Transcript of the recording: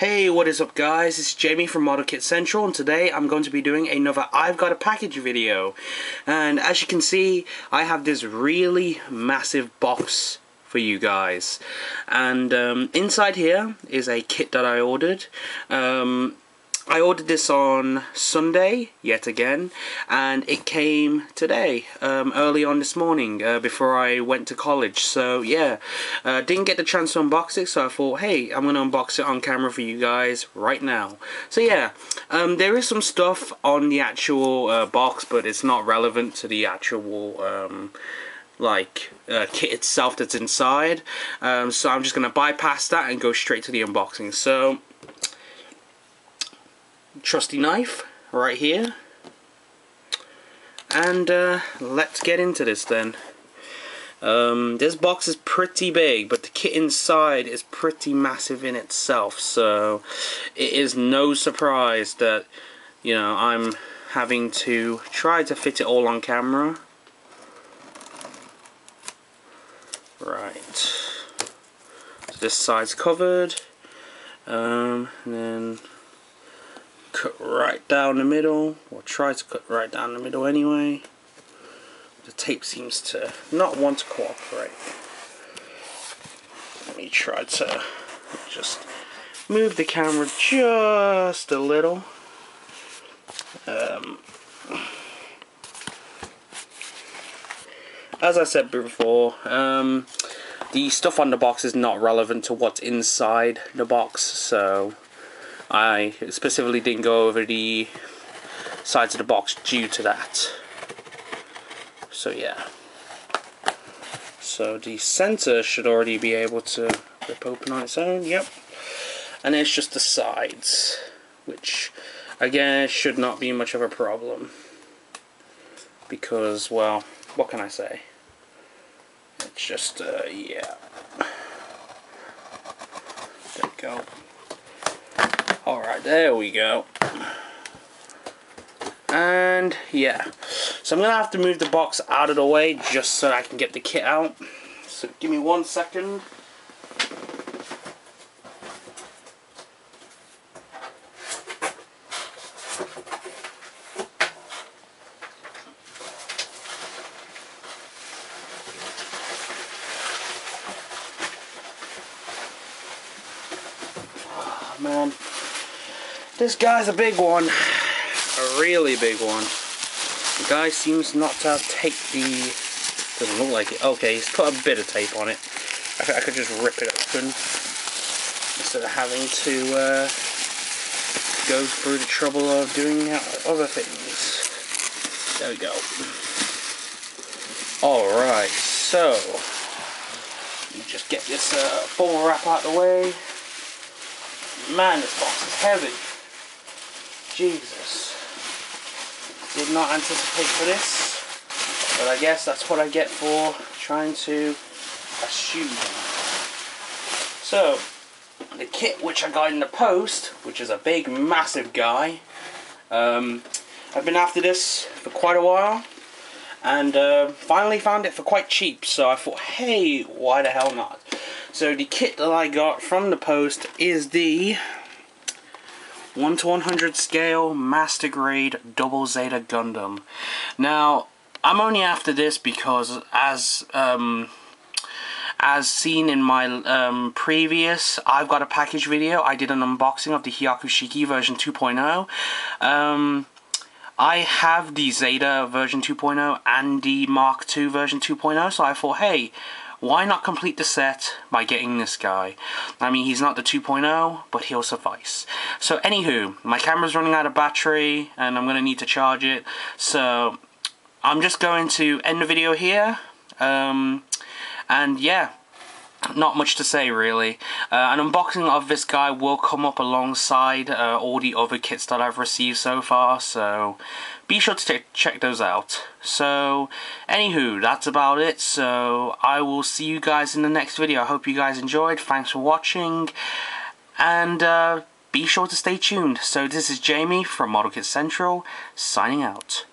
Hey, what is up guys? It's Jamie from Model Kit Central and today I'm going to be doing another I've Got a Package video. And as you can see, I have this really massive box for you guys. And um, inside here is a kit that I ordered. Um, I ordered this on Sunday, yet again, and it came today, um, early on this morning, uh, before I went to college. So, yeah, uh, didn't get the chance to unbox it, so I thought, hey, I'm going to unbox it on camera for you guys right now. So, yeah, um, there is some stuff on the actual uh, box, but it's not relevant to the actual um, like uh, kit itself that's inside um, so I'm just gonna bypass that and go straight to the unboxing so trusty knife right here. And uh, let's get into this then. Um, this box is pretty big but the kit inside is pretty massive in itself so it is no surprise that you know I'm having to try to fit it all on camera. Right. So this side's covered. Um, and then cut right down the middle, or try to cut right down the middle anyway. The tape seems to not want to cooperate. Let me try to just move the camera just a little. Um, as I said before, um, the stuff on the box is not relevant to what's inside the box, so I specifically didn't go over the sides of the box due to that. So yeah. So the center should already be able to rip open on its own, yep. And it's just the sides, which again should not be much of a problem. Because, well, what can I say? It's just, uh, yeah. There we go. Alright, there we go. And yeah. So I'm going to have to move the box out of the way just so I can get the kit out. So give me one second. Oh, man. This guy's a big one. A really big one. The guy seems not to have taped the... Doesn't look like it. Okay, he's put a bit of tape on it. I, I could just rip it open. Instead of having to uh, go through the trouble of doing other things. There we go. Alright, so... Just get this uh, bubble wrap out of the way. Man, this box is heavy. Jesus. Did not anticipate for this. But I guess that's what I get for trying to assume. So, the kit which I got in the post, which is a big, massive guy. Um, I've been after this for quite a while. And uh, finally found it for quite cheap. So I thought, hey, why the hell not? So the kit that I got from the post is the 1 to 100 scale master grade double zeta Gundam. Now, I'm only after this because as um, as seen in my um, previous I've got a package video, I did an unboxing of the Hyakushiki version 2.0. Um, I have the Zeta version 2.0 and the Mark II version 2.0, so I thought, hey, why not complete the set by getting this guy? I mean, he's not the 2.0, but he'll suffice. So, anywho, my camera's running out of battery, and I'm going to need to charge it. So, I'm just going to end the video here. Um, and yeah, not much to say really. Uh, an unboxing of this guy will come up alongside uh, all the other kits that I've received so far, so be sure to check those out. So, anywho, that's about it. So, I will see you guys in the next video. I hope you guys enjoyed. Thanks for watching. And uh, be sure to stay tuned. So, this is Jamie from Model Kit Central, signing out.